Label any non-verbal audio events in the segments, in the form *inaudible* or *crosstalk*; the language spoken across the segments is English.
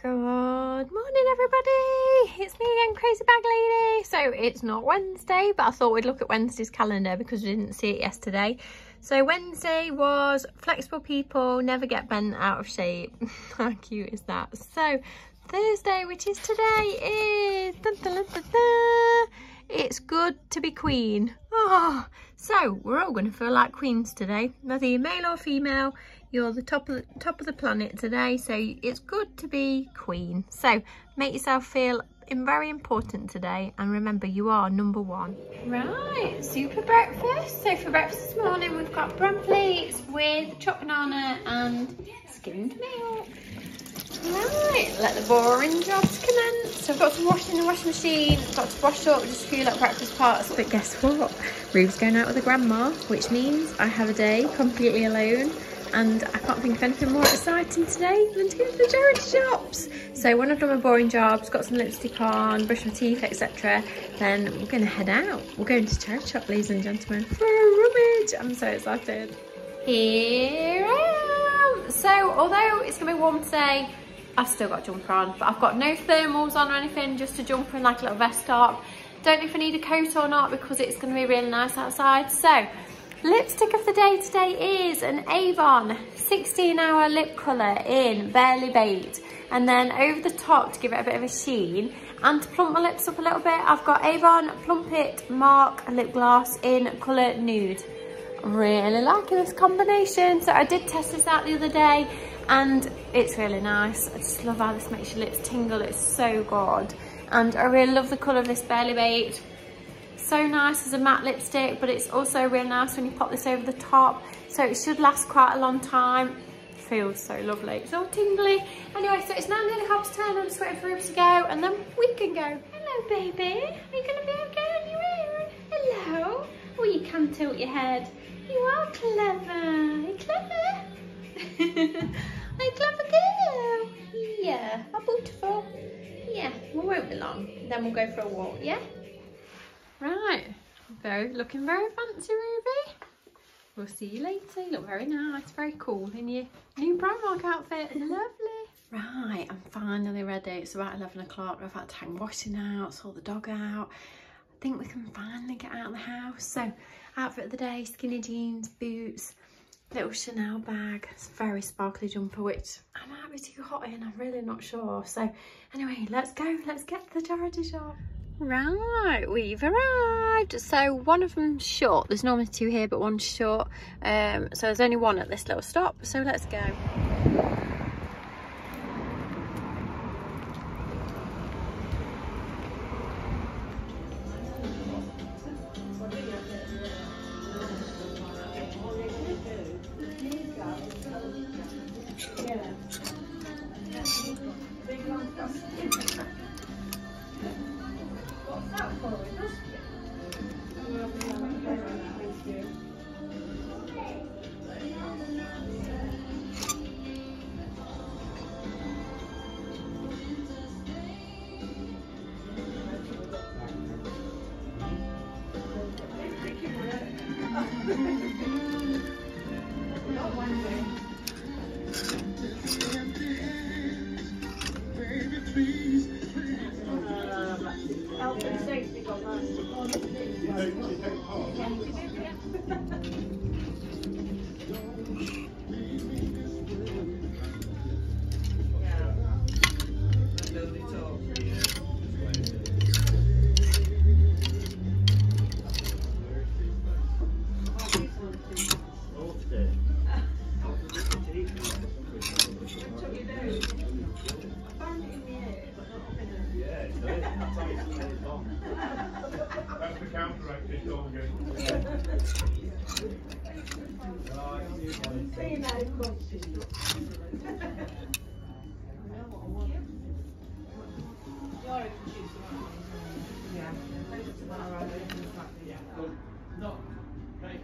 Good morning, everybody. It's me again, Crazy Bag Lady. So it's not Wednesday, but I thought we'd look at Wednesday's calendar because we didn't see it yesterday. So Wednesday was flexible people never get bent out of shape. *laughs* How cute is that? So Thursday, which is today, is dun, dun, dun, it's good to be queen. Oh, so we're all going to feel like queens today, whether you're male or female you're the top of the top of the planet today so it's good to be queen so make yourself feel very important today and remember you are number one right super breakfast so for breakfast this morning we've got bran flakes with chopped banana and skimmed milk Right, let the boring jobs commence. So I've got to wash in the washing machine, I've got to wash up just a few like breakfast parts. But guess what? Ruby's going out with a grandma, which means I have a day completely alone and I can't think of anything more exciting today than to go to the charity shops. So when I've done my boring jobs, got some lipstick on, brushed my teeth, etc., then we're going to head out. We're going to charity shop, ladies and gentlemen, for a rummage. I'm so excited. Here I am. So although it's going to be warm today, I've still got a jumper on, but I've got no thermals on or anything, just a jumper and like a little vest top. Don't know if I need a coat or not because it's going to be really nice outside. So Lipstick of the day today is an Avon 16 hour lip colour in Barely Baked. And then over the top to give it a bit of a sheen and to plump my lips up a little bit, I've got Avon Plump It Mark lip gloss in colour nude. Really liking this combination. So I did test this out the other day and it's really nice. I just love how this makes your lips tingle. It's so good. And I really love the colour of this Barely Baked so nice as a matte lipstick, but it's also really nice when you pop this over the top. So it should last quite a long time. Feels so lovely. It's all tingly. Anyway, so it's now nearly Hobbs turn. I'm just waiting for him to go and then we can go. Hello, baby. Are you going to be okay on your own? Hello. Oh, you can tilt your head. You are clever. Are you clever? *laughs* Are you clever girl? Yeah. How beautiful. Yeah, we won't be long. Then we'll go for a walk, yeah? Right, very looking very fancy, Ruby. We'll see you later. You look very nice, very cool in your new Primark outfit. Lovely. Right, I'm finally ready. It's about 11 o'clock. I've had to hang washing out, sort the dog out. I think we can finally get out of the house. So, outfit of the day, skinny jeans, boots, little Chanel bag, very sparkly jumper, which I might be too hot in, I'm really not sure. So, anyway, let's go. Let's get to the charity shop. Right, we've arrived. So one of them's short. There's normally two here, but one's short. Um, so there's only one at this little stop. So let's go.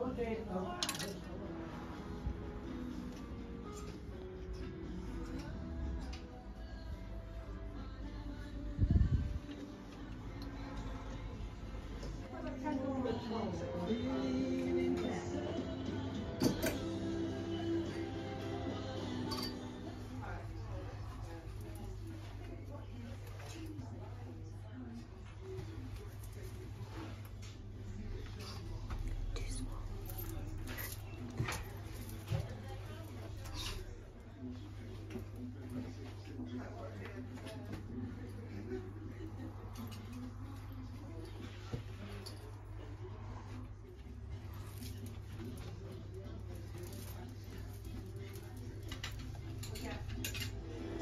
Okay. Oh.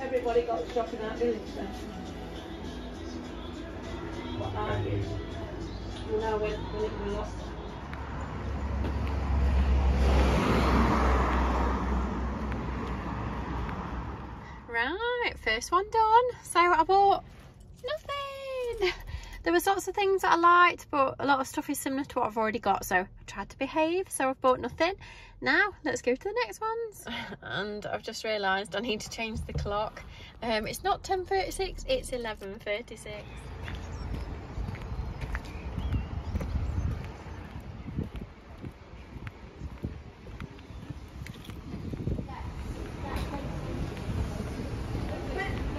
Everybody got shopping out Billington. What are you? Know when, when it lost. Right, first one done. So I bought. There was lots of things that I liked, but a lot of stuff is similar to what I've already got. So I tried to behave, so I've bought nothing. Now, let's go to the next ones. *laughs* And I've just realised I need to change the clock. Um, it's not 10.36, it's 11.36.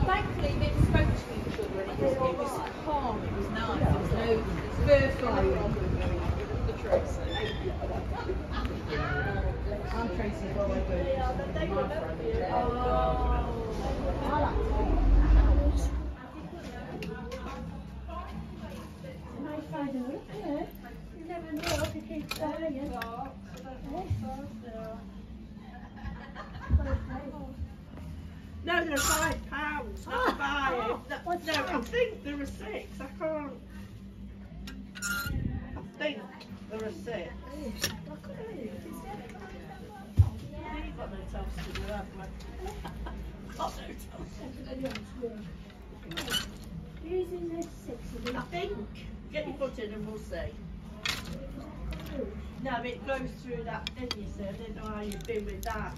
Thankfully, they spoke to each other and it was, it was calm, it was nice, there was no fur flying on the Tracy. I'm Tracy as well, I go my friend. I like to Nice Friday week, isn't it? You never know what the kids are, No, they're five pounds, not ah. five. Oh, no, no, I think there are six. I can't. I think there are six. You've got no toast to do, have? Got no toast. Using the six I think. Get your foot in and we'll see. No, it goes through that thing, you see. I don't know how you'd be with that.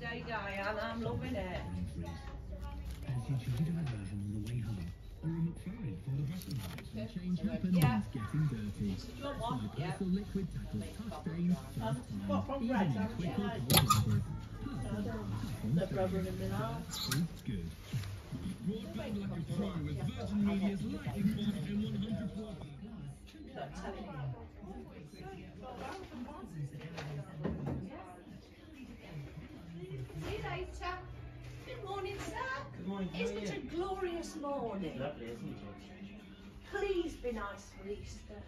Today, Diane, I'm loving it. Version on the way home. For the change Yeah. getting dirty. The liquid tackles stains good. Like a pro with Virgin Media's lightning fast and 100 broadband. Lovely, isn't it? Please be nice for Easter.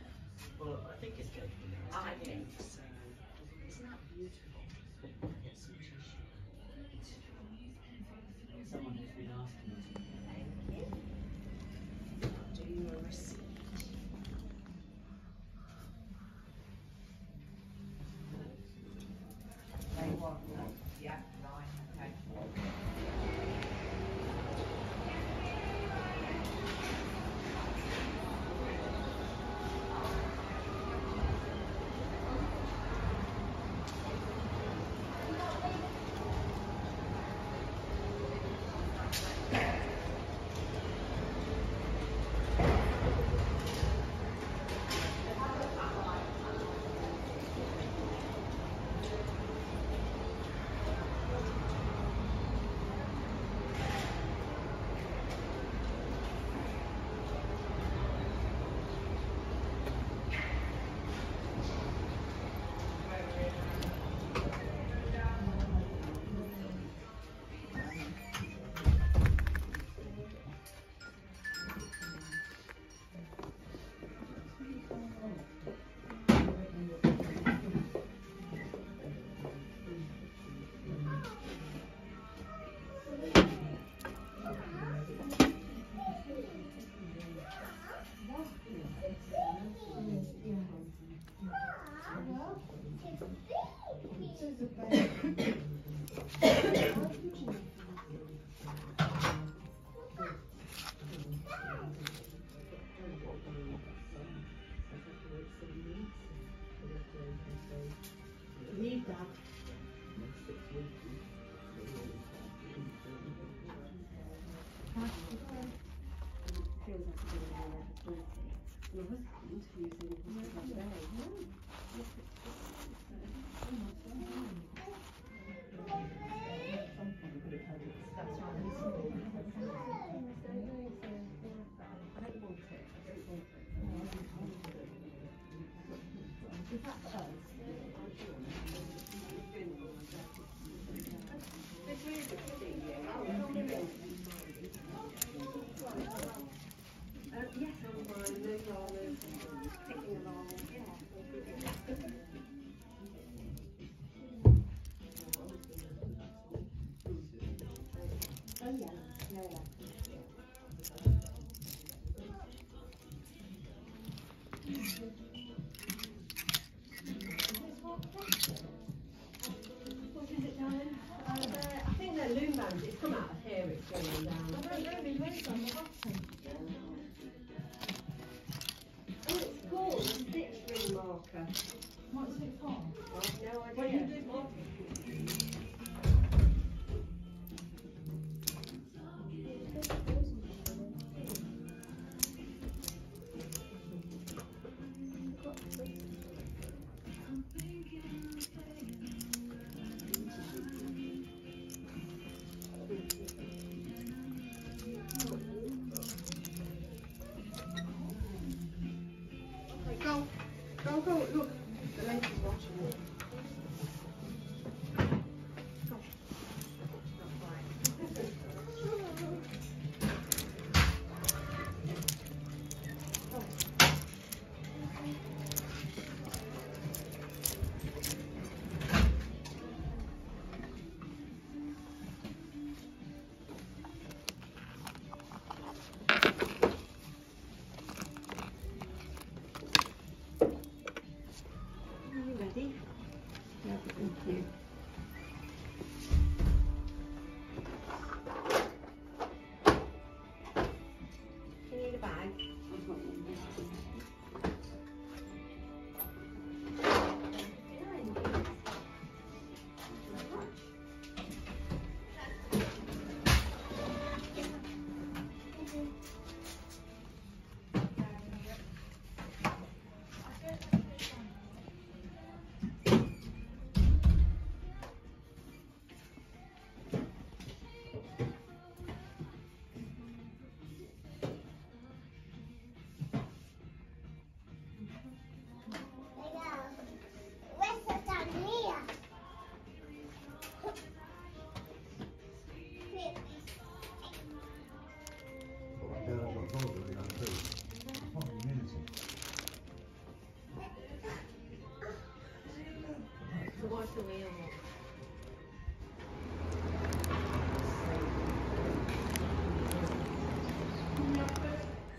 Well, I think it's good. I think so. Uh, isn't that beautiful? Someone has been asking me to do you a receipt. they want that. Yeah,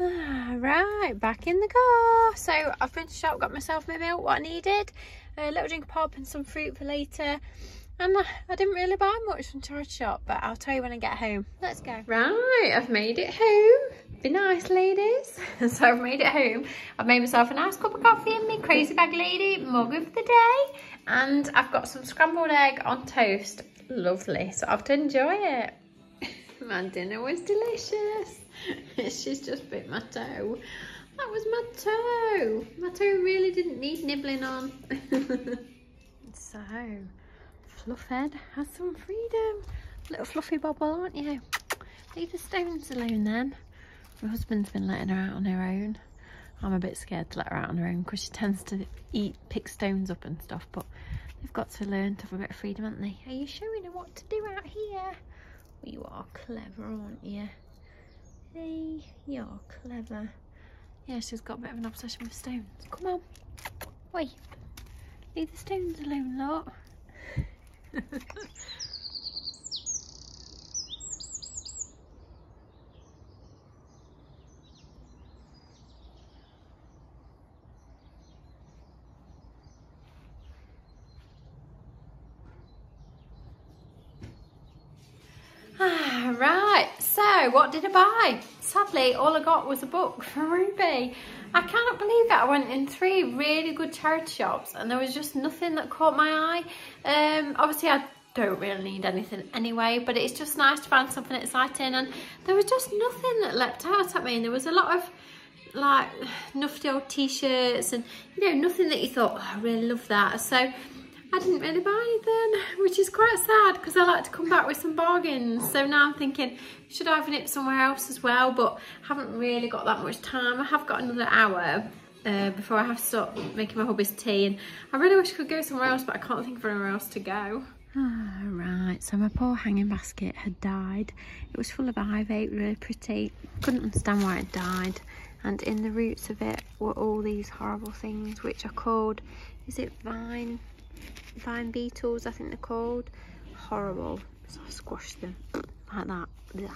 Ah, right, back in the car. So I've to shop, got myself my milk, what I needed, a little drink of pop and some fruit for later. And I, I didn't really buy much from Charge Shop, but I'll tell you when I get home. Let's go. Right, I've made it home. Be nice, ladies. *laughs* so I've made it home. I've made myself a nice cup of coffee in my Crazy Bag Lady mug of the day. And I've got some scrambled egg on toast. Lovely. So I have to enjoy it. *laughs* my dinner was delicious. *laughs* She's just bit my toe. That was my toe. My toe really didn't need nibbling on. so, Fluffhead has some freedom. Little fluffy bobble, aren't you? Leave the stones alone then. My husband's been letting her out on her own. I'm a bit scared to let her out on her own because she tends to eat, pick stones up and stuff, but they've got to learn to have a bit of freedom, haven't they? Are you showing her what to do out here? Well, you are clever, aren't you? Hey, you're clever. Yeah, she's got a bit of an obsession with stones. Come on. Wait. Leave the stones alone, lot. *laughs* Ah, right, so what did I buy? Sadly, all I got was a book *laughs* from Ruby. I cannot believe it. I went in three really good charity shops and there was just nothing that caught my eye. Um, obviously, I don't really need anything anyway, but it's just nice to find something exciting and there was just nothing that leapt out at me. There was a lot of like *sighs* nufty old t-shirts and you know nothing that you thought oh, I really love that so I didn't really buy anything which is quite sad because I like to come back with some bargains so now I'm thinking should I have nipped somewhere else as well but haven't really got that much time I have got another hour uh, before I have to stop making my hubby's tea and I really wish I could go somewhere else but I can't think of anywhere else to go Ah, right, so my poor hanging basket had died. It was full of ivy, really pretty. Couldn't understand why it died. And in the roots of it were all these horrible things, which are called, is it vine, vine beetles, I think they're called. Horrible. So I squashed them like that.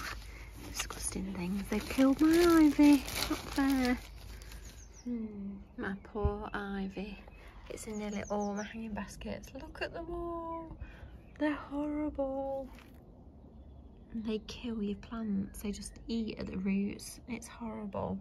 Disgusting things. They've killed my ivy. Not fair. Hmm, my poor ivy. It's in nearly all my hanging baskets. Look at them all. They're horrible. They kill your plants. They just eat at the roots. It's horrible.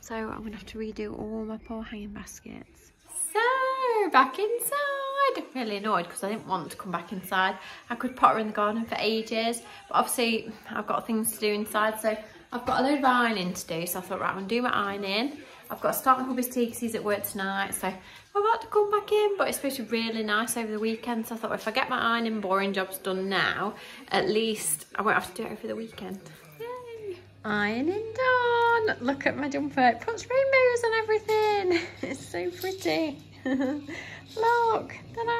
So I'm gonna have to redo all my poor hanging baskets. So back inside. Really annoyed because I didn't want to come back inside. I could potter in the garden for ages, but obviously I've got things to do inside. So I've got a load of ironing to do. So I thought, right, I'm gonna do my ironing. I've got to start my hubby's tea because he's at work tonight. So I've got to come back in, but it's supposed to be really nice over the weekend. So I thought if I get my ironing boring jobs done now, at least I won't have to do it over the weekend. Yay! Ironing done. Look at my jumper. It puts rainbows on everything. *laughs* It's so pretty. *laughs* Look. Ta-da.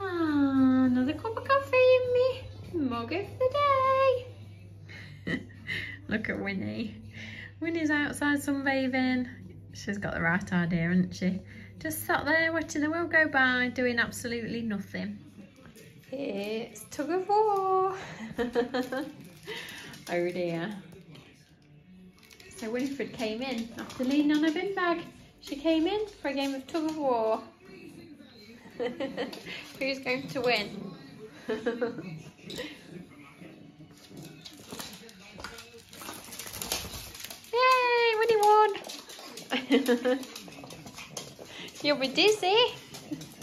Ah, another cup of coffee in me. Mug of the day. *laughs* Look at Winnie. Winnie's outside sunbathing. She's got the right idea, hasn't she? Just sat there watching the world go by, doing absolutely nothing. It's tug of war. *laughs* oh dear. So Winifred came in after leaning on a bin bag. She came in for a game of tug of war. *laughs* Who's going to win? Yay, Winnie won! *laughs* You'll be dizzy. *laughs*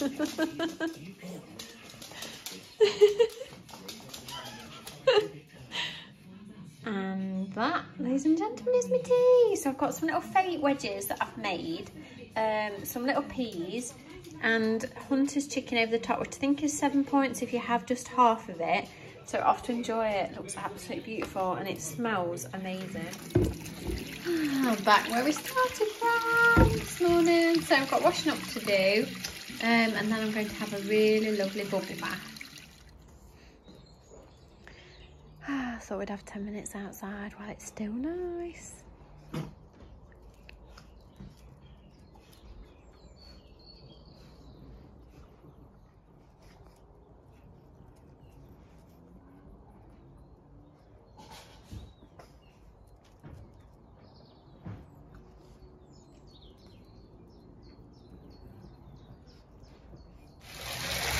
and that, ladies and gentlemen, is my tea. So I've got some little fate wedges that I've made, um, some little peas, and Hunter's chicken over the top, which I think is seven points if you have just half of it. So off to enjoy it. Looks absolutely beautiful and it smells amazing. Back where we started from this morning. So I've got washing up to do um, and then I'm going to have a really lovely bubble bath. thought we'd have 10 minutes outside while it's still nice.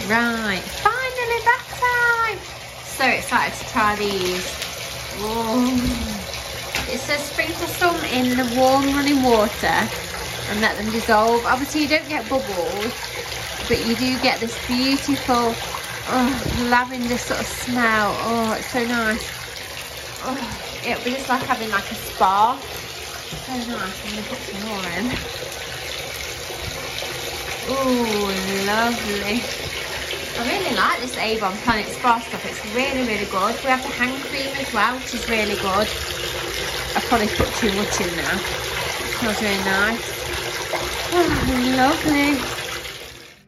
Right, so excited to try these. Oh. It says sprinkle some in the warm running water and let them dissolve. Obviously you don't get bubbles, but you do get this beautiful oh, lavender sort of smell. Oh, it's so nice. Oh, it'll be just like having like a spa. So nice. I'm gonna put some more in. Oh, lovely. I really like this Avon Planet Spa stuff. It's really, really good. We have the hand cream as well, which is really good. I probably put too much in now. It smells really nice. Oh, *sighs* lovely.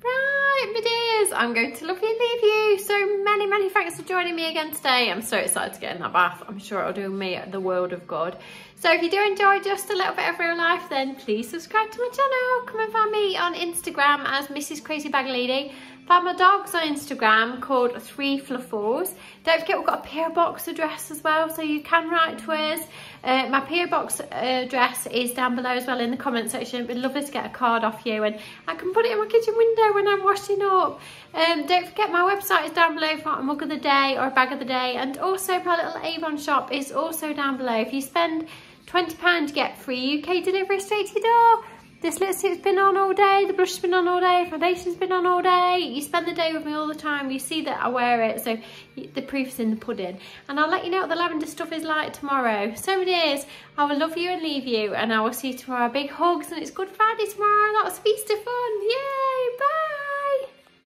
Right, my dears, I'm going to love you leave you. So many, many thanks for joining me again today. I'm so excited to get in that bath. I'm sure it'll do me the world of good. So if you do enjoy just a little bit of real life, then please subscribe to my channel. Come and find me on Instagram as Mrs. Crazy Bag Lady. My dogs on Instagram called Three Fluffles. Don't forget we've got a PO box address as well, so you can write to us. Uh, my PO box address is down below as well in the comment section. It'd be lovely to get a card off you, and I can put it in my kitchen window when I'm washing up. Um, don't forget my website is down below for a mug of the day or a bag of the day, and also my little Avon shop is also down below. If you spend £20 to get free UK delivery straight to your door. This lipstick's been on all day, the blush's been on all day, foundation's been on all day. You spend the day with me all the time, you see that I wear it, so the proof's in the pudding. And I'll let you know what the lavender stuff is like tomorrow. So it is, I will love you and leave you, and I will see you tomorrow. Big hugs, and it's Good Friday tomorrow, lots of Easter fun, yay!